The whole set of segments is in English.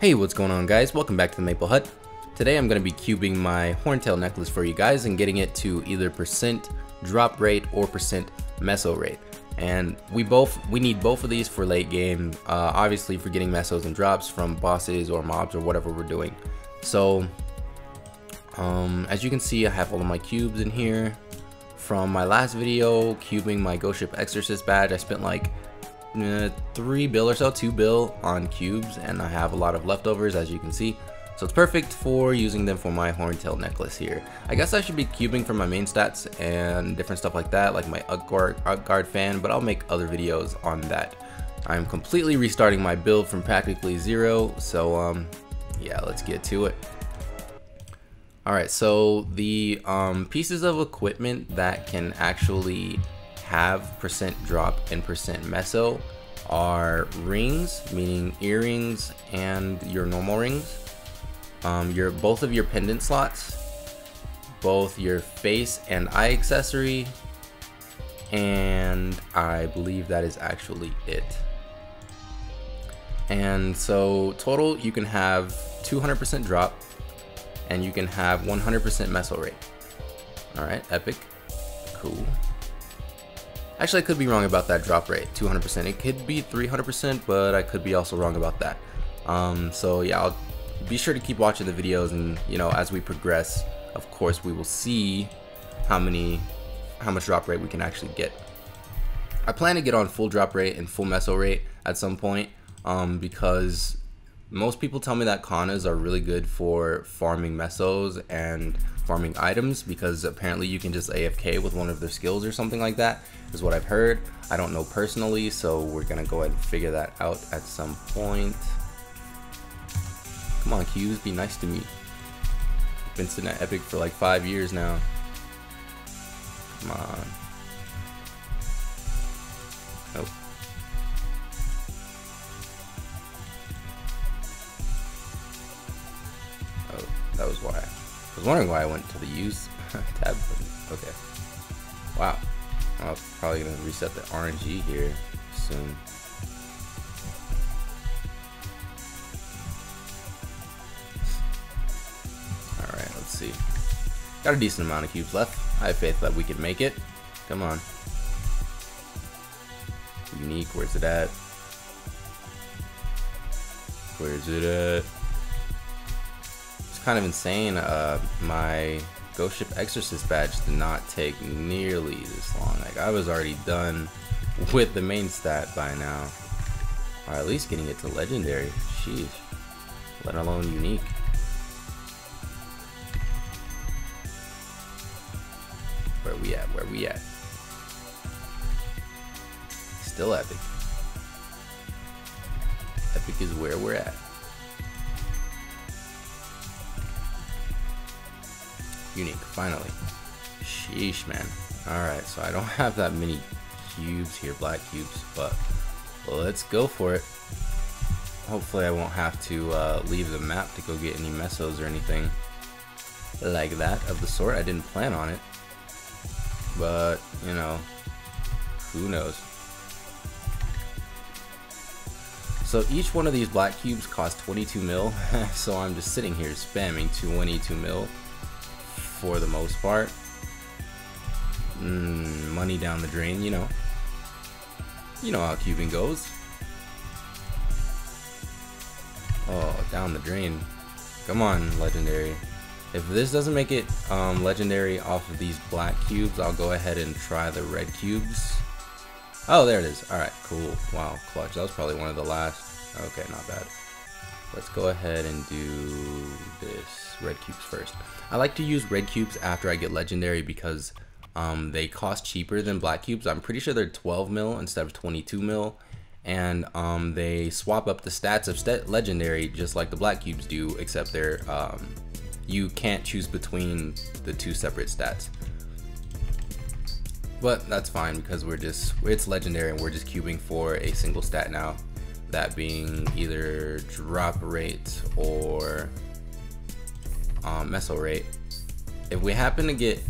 Hey, what's going on guys? Welcome back to the Maple Hut. Today I'm going to be cubing my horntail necklace for you guys and getting it to either percent drop rate or percent meso rate. And we both we need both of these for late game, uh, obviously for getting mesos and drops from bosses or mobs or whatever we're doing. So um, as you can see I have all of my cubes in here. From my last video cubing my Ghost Ship Exorcist badge I spent like uh, three bill or so, two bill on cubes, and I have a lot of leftovers as you can see. So it's perfect for using them for my horntail necklace here. I guess I should be cubing for my main stats and different stuff like that, like my Utgard, fan, but I'll make other videos on that. I'm completely restarting my build from practically zero, so um, yeah, let's get to it. Alright, so the um, pieces of equipment that can actually have percent drop and percent meso are rings, meaning earrings and your normal rings. Um, your both of your pendant slots, both your face and eye accessory, and I believe that is actually it. And so total, you can have 200% drop, and you can have 100% meso rate. All right, epic, cool. Actually, I could be wrong about that drop rate, 200%. It could be 300%, but I could be also wrong about that. Um, so yeah, I'll be sure to keep watching the videos and, you know, as we progress, of course, we will see how many, how much drop rate we can actually get. I plan to get on full drop rate and full meso rate at some point um, because most people tell me that Kannas are really good for farming mesos and farming items because apparently you can just AFK with one of their skills or something like that is what I've heard. I don't know personally, so we're gonna go ahead and figure that out at some point. Come on, Q's, be nice to me. Been sitting at Epic for like five years now. Come on. Was why. I was wondering why I went to the use tab. Okay. Wow. I'm probably gonna reset the RNG here soon. Alright, let's see. Got a decent amount of cubes left. I have faith that we can make it. Come on. Unique, where's it at? Where's it at? Kind of insane. Uh, my Ghost Ship Exorcist badge did not take nearly this long. Like I was already done with the main stat by now. Or at least getting it to legendary. Sheesh. Let alone unique. Where we at? Where we at? Still epic. Epic is where we're at. Unique, finally. Sheesh, man. Alright, so I don't have that many cubes here, black cubes, but let's go for it. Hopefully I won't have to uh, leave the map to go get any mesos or anything like that of the sort. I didn't plan on it, but, you know, who knows. So each one of these black cubes costs 22 mil, so I'm just sitting here spamming 22 mil for the most part. Mm, money down the drain, you know. You know how cubing goes. Oh, down the drain. Come on, legendary. If this doesn't make it um, legendary off of these black cubes, I'll go ahead and try the red cubes. Oh, there it is. Alright, cool. Wow, clutch. That was probably one of the last. Okay, not bad. Let's go ahead and do this red cubes first. I like to use red cubes after I get legendary because um, they cost cheaper than black cubes. I'm pretty sure they're 12 mil instead of 22 mil. And um, they swap up the stats of legendary just like the black cubes do, except they're um, you can't choose between the two separate stats. But that's fine because we're just it's legendary and we're just cubing for a single stat now that being either drop rate or um, meso rate. If we happen to get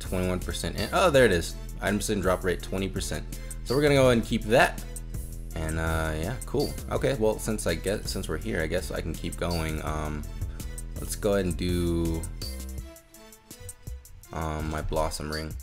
21% in, oh there it is, item percent drop rate 20%. So we're gonna go ahead and keep that. And uh, yeah, cool. Okay, well since I get since we're here, I guess I can keep going. Um, let's go ahead and do um, my blossom ring.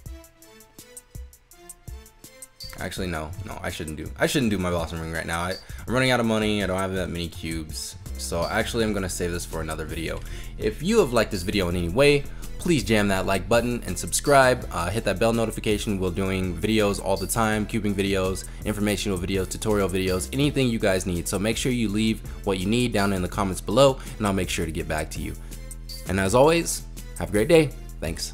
Actually, no, no, I shouldn't do. I shouldn't do my blossom ring right now. I, I'm running out of money. I don't have that many cubes. So actually, I'm gonna save this for another video. If you have liked this video in any way, please jam that like button and subscribe. Uh, hit that bell notification. We're doing videos all the time, cubing videos, informational videos, tutorial videos, anything you guys need. So make sure you leave what you need down in the comments below, and I'll make sure to get back to you. And as always, have a great day. Thanks.